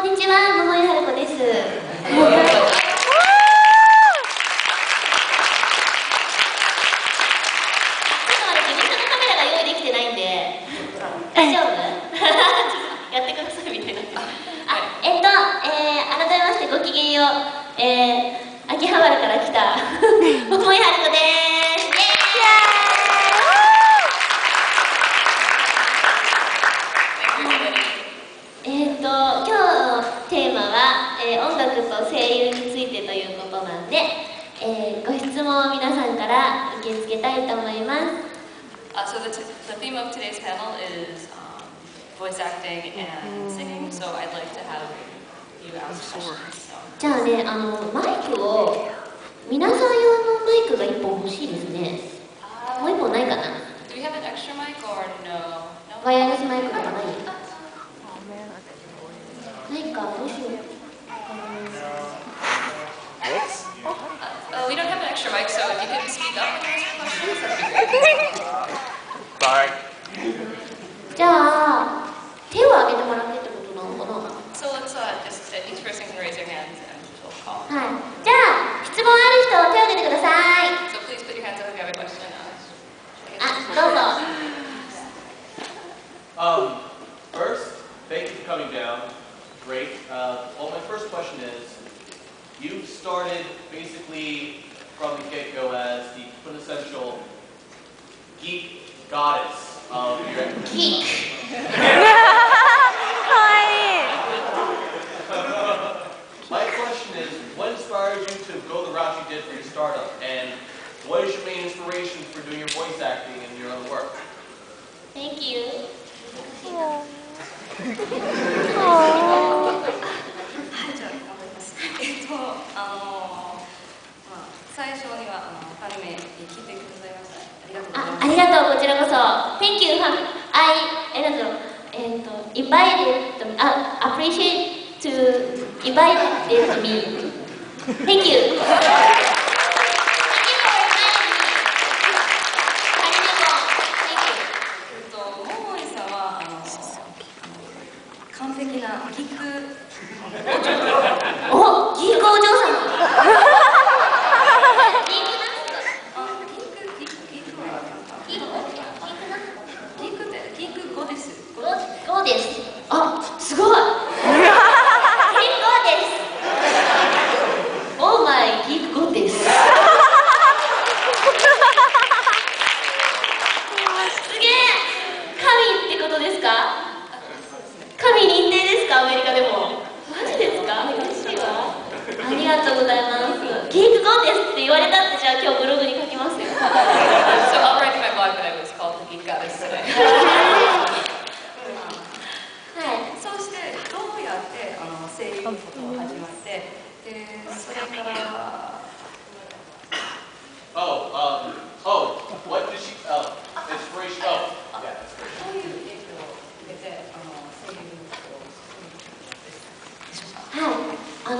こんにちは桃井春子です。え、ー、えー、秋葉原から来た桃井春子ですイエーイえっと今日のテーマは、えー音楽と声優についてということなんで、えーご質問を皆さんから受け付けたいと思います Uh, so the, the theme of today's panel is um, voice acting and singing. So I'd like to have you ask questions. So, じゃあねあのマイクを皆さん用のマイクが1本欲しいですねもう1本ないかな do we have an extra mic or? No. each person can raise their hands and we'll call. はいじゃあ質問ある人手を挙げてください So please put your hands up if you have a question. Uh, あどうぞ Um, first, thank you for coming down. Great. Uh, well, my first question is, you started basically from the get-go as the quintessential geek goddess of your キ inspired you to go the route you did for your startup? And what is your main inspiration for doing your voice acting and your other work? Thank you. Thank you. I, uh, uh, appreciate to invite me Thank you Thank you for inviting me ありがとう Thank you えっと、桃井さんはあのあの完璧なギクおギークお嬢様ギークあギクギクギクはギークギクってギク語です。語なゴーですあすごいギークゴーですオーマイギークゴーですすげえ神ってことですか神認定ですかアメリカでもマジですか嬉しいわありがとうございますギークゴーですって言われたってじゃあ今日ブログに書きますよ So I'll write in my blog that I was called the geek goddess today. はいそうしてどうやってあの声優のことを始まってでそれから Oh, um, oh, what did she, oh, inspiration, oh, yeah, inspiration. どういう影響を受けてあの声優のことをですかはい、あの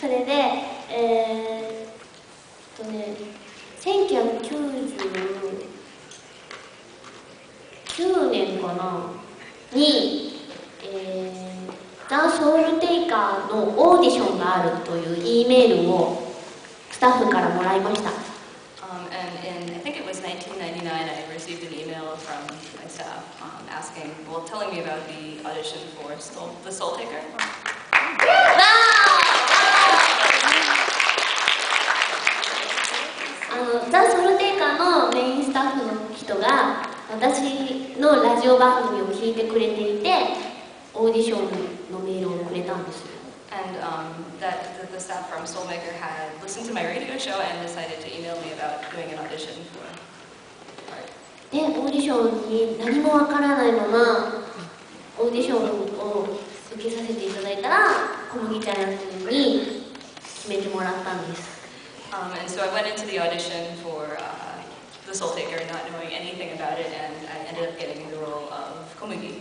それで、えー、っとね、1999年かなに、えー、ザ・ソウルテイカーのオーディションがあるという E メールをスタッフからもらいました。Um, and in, I think it was 1999, I received an email from my staff um, asking, well, telling me about the audition for Soul, The Soul Taker. あのザ・ソウルテイカーのメインスタッフの人が私のラジオ番組を聞いてくれていてオーディションのメールをくれたんですよ And um, that, that the staff from Soulmaker had listened to my radio show and decided to email me about doing an audition for part. でオーディションに何もわからないままオーディションを受けさせていただいたら小麦ちゃん役に決めてもらったんです Um, and so I went into the audition for uh, The Soul Taker not knowing anything about it, and I ended up getting the role of Komugi.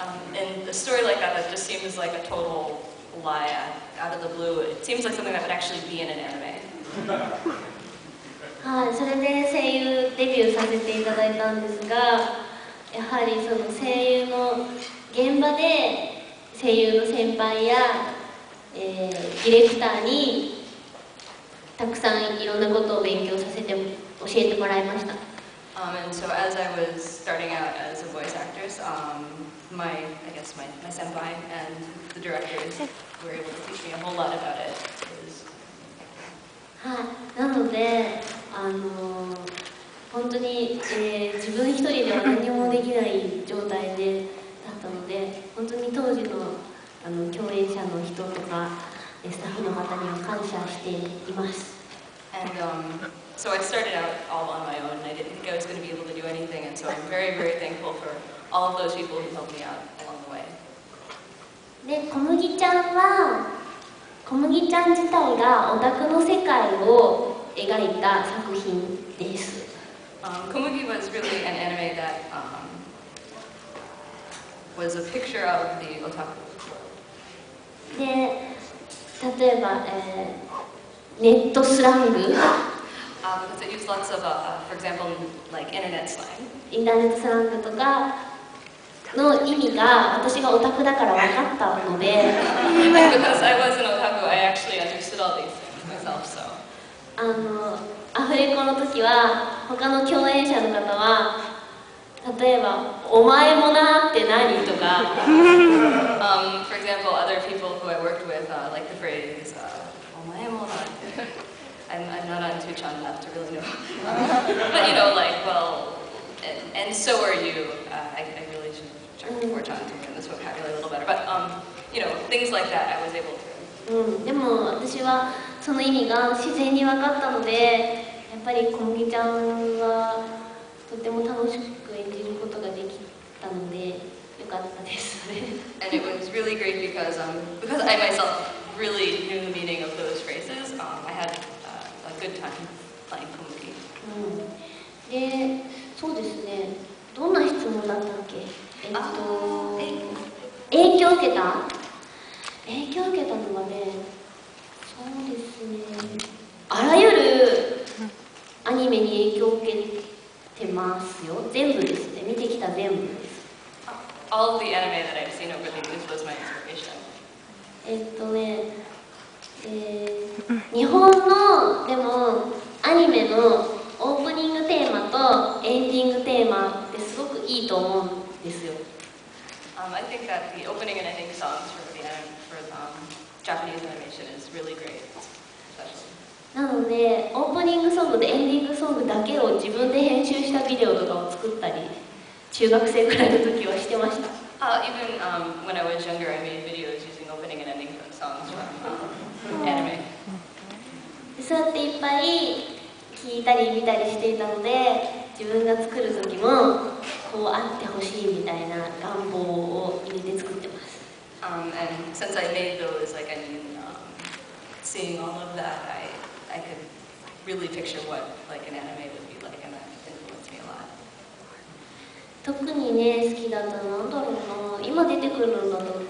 Um, and a story like that that just seems like a total lie out of the blue. It seems like something that would actually be in an anime. はいそれで声優デビューさせていただいたんですがやはりその声優の現場で声優の先輩や、えーディレクターにたくさんいろんなことを勉強させて教えてもらいました Um, and so as I was starting out as a voice actress, um, my, I guess my, my senpai and the directors were able to teach me a whole lot about it. It was はい、なので、あの本当に、えー自分一人では何もできない状態でだったので本当に当時のあの共演者の人とかえースタッフの方には感謝しています And um, so I started out all on my own, and I didn't think I was going to be able to do anything, and so I'm very, very thankful for all of those people who helped me out along the way. で小麦ちゃんは小麦ちゃん自体がオタクの世界を描いた作品です Um, Komugi was really an anime that um, was a picture of the otaku. で例えば、えーネットスラング インターネットスラングとかの意味が私がオタクだから分かったので。あのアフレコの時は他の共演者の方は例えば「お前もな」って何とか。お前もな。I'm, I'm not on Tuchan enough to really know. but you know, like, well, and, and so are you. Uh, I, I really should check before Chan to learn this vocabulary a little better. But, um, you know, things like that I was able to. うん、でも私はその意味が自然に分かったのでやっぱり小麦ちゃんはとても楽しく演じることができたのでよかったですね And it was really great because, um, because I myself really knew the meaning of those uh, a good time playing Komugi. うん、でそうですね。どんな質問だったっけ？えっと影響を受けた？影響を受けたのはねそうですね。あらゆるアニメに影響を受けてますよ。全部ですね。見てきた全部です。All of the anime that I've seen over the years was my inspiration. えっとね、えー日本のでもアニメのオープニングテーマとエンディングテーマってすごくいいと思うんですよ Um, I think that the opening and ending songs for the for um, Japanese animation is really great. なのでオープニングソングとエンディングソングだけを自分で編集したビデオとかを作ったり中学生くらいの時はしてました Uh, even um, when I was younger, I made videos using opening and ending songs from um, そうやっていっぱい聞いたり見たりしていたので自分が作る時もこうあってほしいみたいな願望を入れて作ってます Um, and since I made those, like I mean, um, seeing all of that, I I could really picture what like an anime would be like, and that influenced me a lot. 特にね好きだったのなんだろうな今出てくるんだと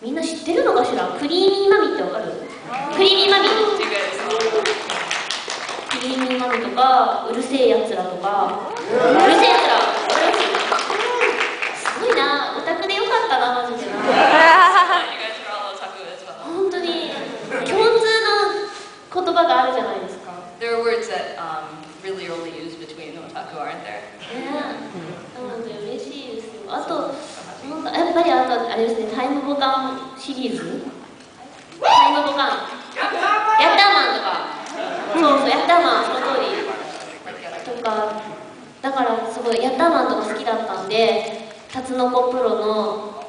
みんな知ってるのかしらクリーミーマミってわかるクリーミーマミ?クリーミーマミとかうるせえやつらとか。うるせえやつら。すごいな。オタクでよかったなマジで。な.本当に共通の言葉があるじゃないですか。There are words that um, really only used between otaku, aren't there? ねなので嬉しいですよ。あとやっぱりあとあれですねタイムボカンシリーズ？タイムボカンヤッターマンとかそうそうヤッターマンその通りとかだからすごいヤッターマンとか好きだったんでタツノコプロの